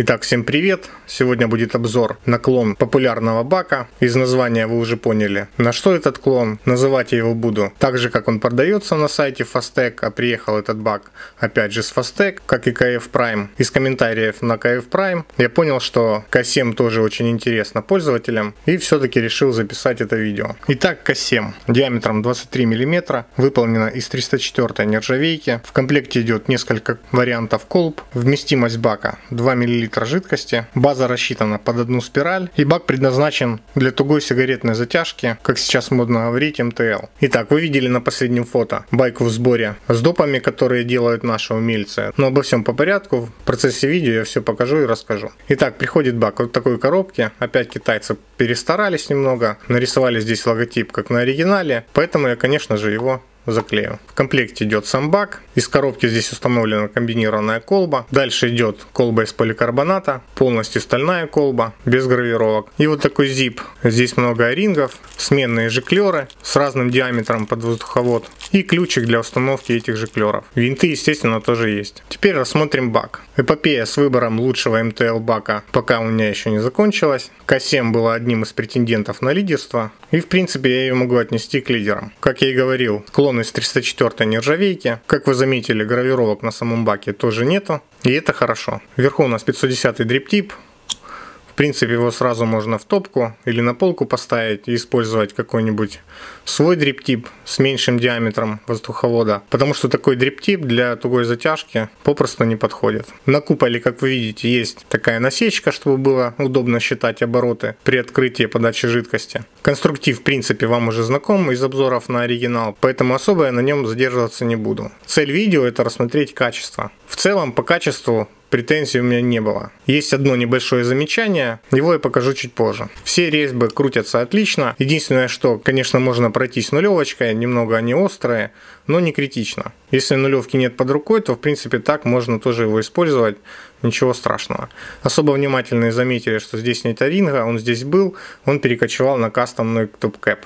Итак, всем привет! Сегодня будет обзор на клон популярного бака. Из названия вы уже поняли, на что этот клон. Называть я его буду так же, как он продается на сайте Fastec, а приехал этот бак опять же с Fastec, как и KF Prime. Из комментариев на KF Prime я понял, что K7 тоже очень интересно пользователям и все-таки решил записать это видео. Итак, K7 диаметром 23 мм, выполнена из 304 нержавейки. В комплекте идет несколько вариантов колб. Вместимость бака 2 мл литра жидкости. База рассчитана под одну спираль. И бак предназначен для тугой сигаретной затяжки, как сейчас модно говорить, МТЛ. Итак, вы видели на последнем фото байку в сборе с допами, которые делают наши умельцы. Но обо всем по порядку. В процессе видео я все покажу и расскажу. Итак, приходит бак вот такой коробке. Опять китайцы перестарались немного. Нарисовали здесь логотип, как на оригинале. Поэтому я, конечно же, его заклею. В комплекте идет сам бак. Из коробки здесь установлена комбинированная колба. Дальше идет колба из поликарбоната. Полностью стальная колба, без гравировок. И вот такой зип. Здесь много орингов, сменные жиклеры с разным диаметром под воздуховод. И ключик для установки этих жиклеров. Винты, естественно, тоже есть. Теперь рассмотрим бак. Эпопея с выбором лучшего МТЛ бака пока у меня еще не закончилась. К7 была одним из претендентов на лидерство. И в принципе я ее могу отнести к лидерам. Как я и говорил, клон из 304 нержавейки. Как вы заметили, гравировок на самом баке тоже нету. И это хорошо. Вверху у нас 510 дриптип, принципе, его сразу можно в топку или на полку поставить и использовать какой-нибудь свой дриптип с меньшим диаметром воздуховода, потому что такой дриптип для тугой затяжки попросту не подходит. На куполе, как вы видите, есть такая насечка, чтобы было удобно считать обороты при открытии подачи жидкости. Конструктив, в принципе, вам уже знаком из обзоров на оригинал, поэтому особо я на нем задерживаться не буду. Цель видео это рассмотреть качество. В целом, по качеству претензий у меня не было. Есть одно небольшое замечание, его я покажу чуть позже. Все резьбы крутятся отлично. Единственное, что, конечно, можно пройтись нулевочкой, немного они острые, но не критично. Если нулевки нет под рукой, то в принципе так можно тоже его использовать, ничего страшного. Особо внимательные заметили, что здесь нет ринга, он здесь был, он перекочевал на кастомный топ-кэп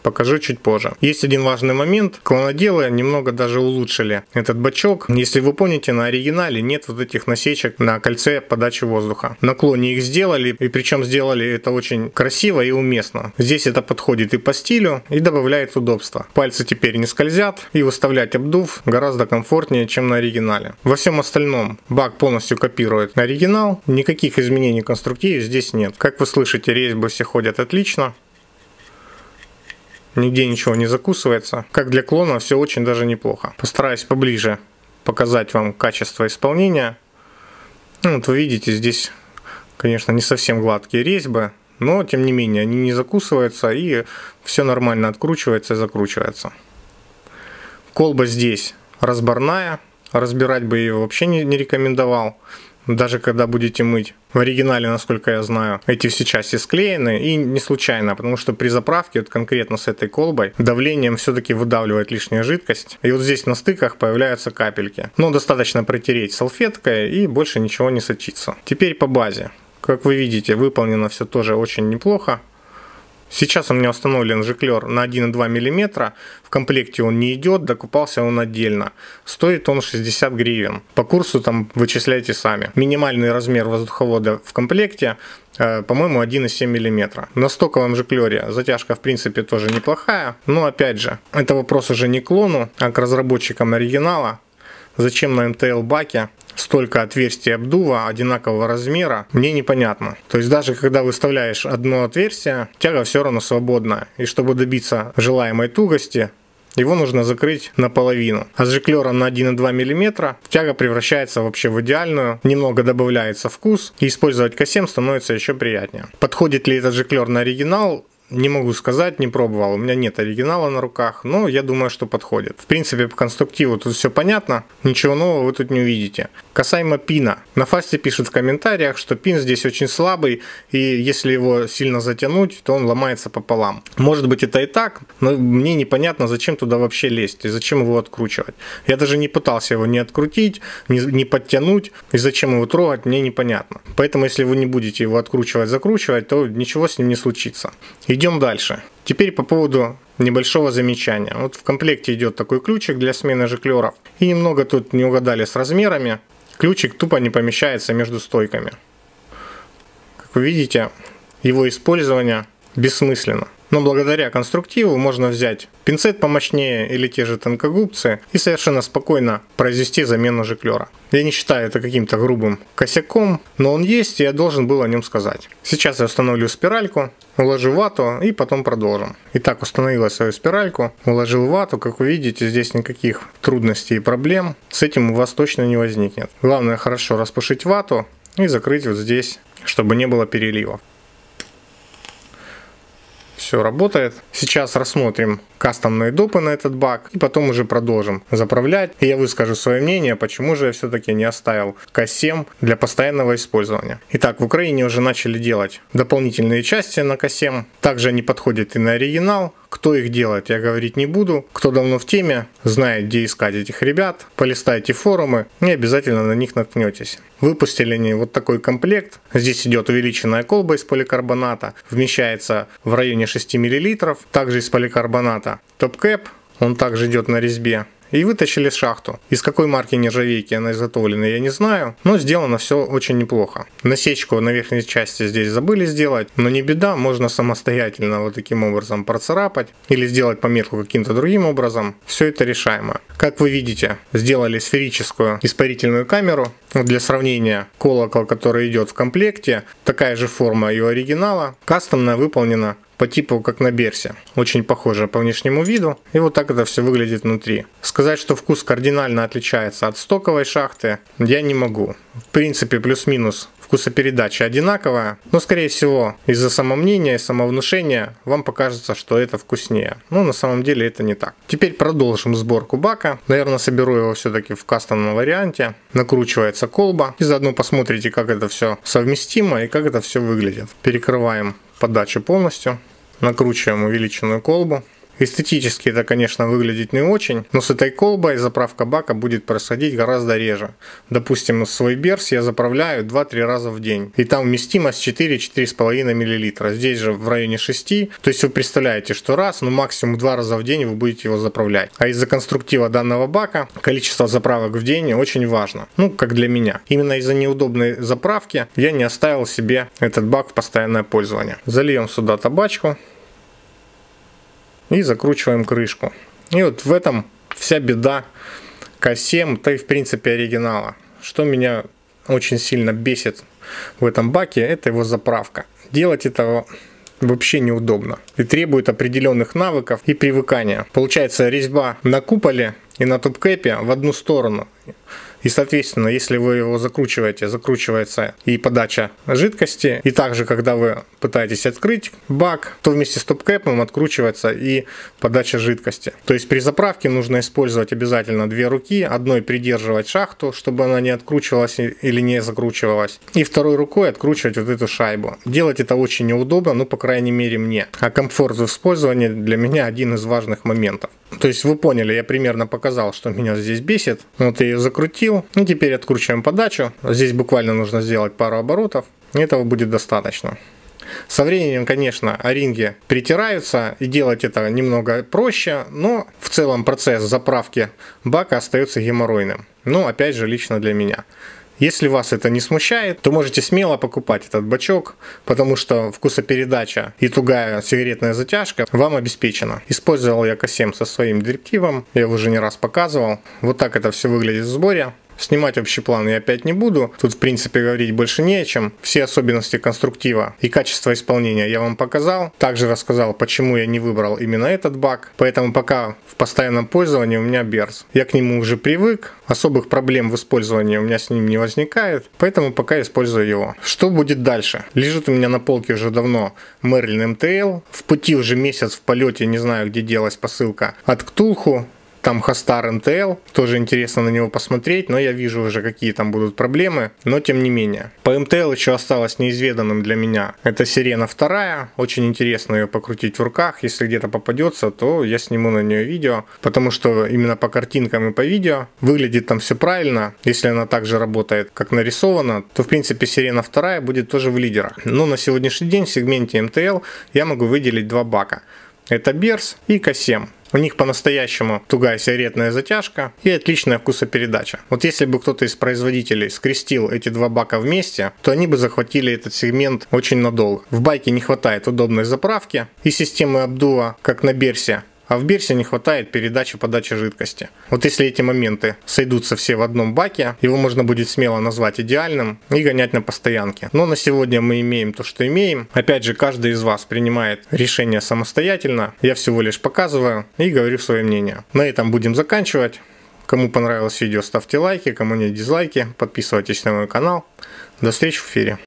покажу чуть позже. Есть один важный момент. Клоноделы немного даже улучшили этот бачок. Если вы помните, на оригинале нет вот этих насечек на кольце подачи воздуха. На клоне их сделали, и причем сделали это очень красиво и уместно. Здесь это подходит и по стилю, и добавляет удобства. Пальцы теперь не скользят, и выставлять обдув гораздо комфортнее, чем на оригинале. Во всем остальном бак полностью копирует оригинал, никаких изменений конструктиве здесь нет. Как вы слышите, резьбы все ходят отлично нигде ничего не закусывается. Как для клона все очень даже неплохо. Постараюсь поближе показать вам качество исполнения. Ну, вот вы видите, здесь, конечно, не совсем гладкие резьбы, но тем не менее они не закусываются и все нормально откручивается и закручивается. Колба здесь разборная, разбирать бы ее вообще не, не рекомендовал даже когда будете мыть. В оригинале, насколько я знаю, эти все части склеены и не случайно, потому что при заправке, вот конкретно с этой колбой, давлением все-таки выдавливает лишняя жидкость. И вот здесь на стыках появляются капельки. Но достаточно протереть салфеткой и больше ничего не сочится. Теперь по базе. Как вы видите, выполнено все тоже очень неплохо. Сейчас у меня установлен жиклер на 1,2 мм. В комплекте он не идет, докупался он отдельно. Стоит он 60 гривен. По курсу там вычисляйте сами. Минимальный размер воздуховода в комплекте э, по-моему, 1,7 мм. На стоковом жиклере затяжка, в принципе, тоже неплохая. Но, опять же, это вопрос уже не к клону, а к разработчикам оригинала. Зачем на МТЛ-баке столько отверстий обдува одинакового размера, мне непонятно. То есть даже когда выставляешь одно отверстие, тяга все равно свободная. И чтобы добиться желаемой тугости, его нужно закрыть наполовину. А с жиклером на 1,2 мм тяга превращается вообще в идеальную, немного добавляется вкус, и использовать К7 становится еще приятнее. Подходит ли этот жиклер на оригинал? Не могу сказать, не пробовал. У меня нет оригинала на руках, но я думаю, что подходит. В принципе, по конструктиву тут все понятно. Ничего нового вы тут не увидите. Касаемо пина. На фасте пишут в комментариях, что пин здесь очень слабый, и если его сильно затянуть, то он ломается пополам. Может быть это и так, но мне непонятно, зачем туда вообще лезть, и зачем его откручивать. Я даже не пытался его не открутить, не, не подтянуть, и зачем его трогать, мне непонятно. Поэтому если вы не будете его откручивать, закручивать, то ничего с ним не случится. Идем дальше. Теперь по поводу небольшого замечания. Вот в комплекте идет такой ключик для смены жиклеров. И немного тут не угадали с размерами ключик тупо не помещается между стойками. Как вы видите, его использование бессмысленно. Но благодаря конструктиву можно взять пинцет помощнее или те же тонкогубцы и совершенно спокойно произвести замену жиклера. Я не считаю это каким-то грубым косяком, но он есть и я должен был о нем сказать. Сейчас я установлю спиральку, уложу вату и потом продолжим. Итак, установила свою спиральку, уложил вату, как вы видите, здесь никаких трудностей и проблем с этим у вас точно не возникнет. Главное хорошо распушить вату и закрыть вот здесь, чтобы не было перелива все работает. Сейчас рассмотрим кастомные допы на этот баг и потом уже продолжим заправлять. И я выскажу свое мнение, почему же я все-таки не оставил К7 для постоянного использования. Итак, в Украине уже начали делать дополнительные части на К7. Также они подходят и на оригинал. Кто их делает, я говорить не буду. Кто давно в теме, знает, где искать этих ребят. Полистайте форумы и обязательно на них наткнетесь. Выпустили они вот такой комплект. Здесь идет увеличенная колба из поликарбоната. Вмещается в районе 6 мл. Также из поликарбоната. Топ-кэп. Он также идет на резьбе и вытащили шахту. Из какой марки нержавейки она изготовлена, я не знаю, но сделано все очень неплохо. Насечку на верхней части здесь забыли сделать, но не беда, можно самостоятельно вот таким образом процарапать или сделать пометку каким-то другим образом. Все это решаемо. Как вы видите, сделали сферическую испарительную камеру. Для сравнения, колокол, который идет в комплекте, такая же форма и у оригинала, кастомно выполнена по типу как на Берсе. Очень похоже по внешнему виду. И вот так это все выглядит внутри. Сказать, что вкус кардинально отличается от стоковой шахты, я не могу. В принципе, плюс-минус вкусопередача одинаковая, но скорее всего из-за самомнения и самовнушения вам покажется, что это вкуснее. Но на самом деле это не так. Теперь продолжим сборку бака. Наверное, соберу его все-таки в кастомном варианте. Накручивается колба и заодно посмотрите, как это все совместимо и как это все выглядит. Перекрываем подачу полностью. Накручиваем увеличенную колбу. Эстетически это, конечно, выглядит не очень, но с этой колбой заправка бака будет происходить гораздо реже. Допустим, свой берс я заправляю 2-3 раза в день. И там вместимость 4-4,5 мл. Здесь же в районе 6. То есть вы представляете, что раз, ну максимум 2 раза в день вы будете его заправлять. А из-за конструктива данного бака количество заправок в день очень важно. Ну, как для меня. Именно из-за неудобной заправки я не оставил себе этот бак в постоянное пользование. Зальем сюда табачку и закручиваем крышку. И вот в этом вся беда К7, да и в принципе оригинала. Что меня очень сильно бесит в этом баке, это его заправка. Делать этого вообще неудобно и требует определенных навыков и привыкания. Получается резьба на куполе и на топкэпе в одну сторону. И, соответственно, если вы его закручиваете, закручивается и подача жидкости. И также, когда вы пытаетесь открыть бак, то вместе с топ-кэпом откручивается и подача жидкости. То есть при заправке нужно использовать обязательно две руки. Одной придерживать шахту, чтобы она не откручивалась или не закручивалась. И второй рукой откручивать вот эту шайбу. Делать это очень неудобно, ну, по крайней мере, мне. А комфорт в использовании для меня один из важных моментов. То есть вы поняли, я примерно показал, что меня здесь бесит. Вот я ее закрутил. И теперь откручиваем подачу. Здесь буквально нужно сделать пару оборотов. Этого будет достаточно. Со временем, конечно, оринги притираются и делать это немного проще, но в целом процесс заправки бака остается геморройным. Но опять же лично для меня. Если вас это не смущает, то можете смело покупать этот бачок, потому что вкусопередача и тугая сигаретная затяжка вам обеспечена. Использовал я К7 со своим директивом, я его уже не раз показывал. Вот так это все выглядит в сборе. Снимать общий план я опять не буду. Тут, в принципе, говорить больше не о чем. Все особенности конструктива и качество исполнения я вам показал. Также рассказал, почему я не выбрал именно этот баг. Поэтому пока в постоянном пользовании у меня Берс. Я к нему уже привык. Особых проблем в использовании у меня с ним не возникает. Поэтому пока использую его. Что будет дальше? Лежит у меня на полке уже давно Merlin MTL. В пути уже месяц в полете, не знаю где делась посылка. От Ктулху там Хастар МТЛ, тоже интересно на него посмотреть, но я вижу уже какие там будут проблемы, но тем не менее. По МТЛ еще осталось неизведанным для меня. Это Сирена вторая, очень интересно ее покрутить в руках, если где-то попадется, то я сниму на нее видео, потому что именно по картинкам и по видео выглядит там все правильно. Если она также работает, как нарисовано, то в принципе Сирена вторая будет тоже в лидерах. Но на сегодняшний день в сегменте МТЛ я могу выделить два бака. Это Берс и К7. У них по-настоящему тугая сигаретная затяжка и отличная вкусопередача. Вот если бы кто-то из производителей скрестил эти два бака вместе, то они бы захватили этот сегмент очень надолго. В байке не хватает удобной заправки и системы обдува, как на Берсе, а в Берсе не хватает передачи подачи жидкости. Вот если эти моменты сойдутся все в одном баке, его можно будет смело назвать идеальным и гонять на постоянке. Но на сегодня мы имеем то, что имеем. Опять же, каждый из вас принимает решение самостоятельно. Я всего лишь показываю и говорю свое мнение. На этом будем заканчивать. Кому понравилось видео, ставьте лайки, кому нет дизлайки, подписывайтесь на мой канал. До встречи в эфире.